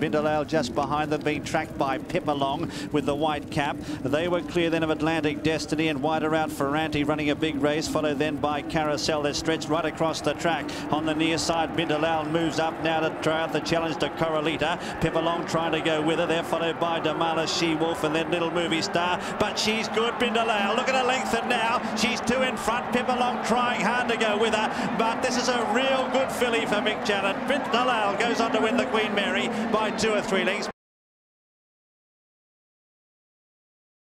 Bint Allayl just behind them, being tracked by Pipalong with the white cap. They were clear then of Atlantic Destiny and wider out Ferranti running a big race, followed then by Carousel. They're stretched right across the track. On the near side, Bint Allayl moves up now to try out the challenge to Coralita. Pipalong trying to go with her. They're followed by Damala She-Wolf and then Little Movie Star. But she's good, Bint Allayl. Look at her lengthen now. Front. Pipalong trying hard to go with her. But this is a real good filly for Mick Channon. Bindalale goes on to win the Queen Mary by two or three lengths.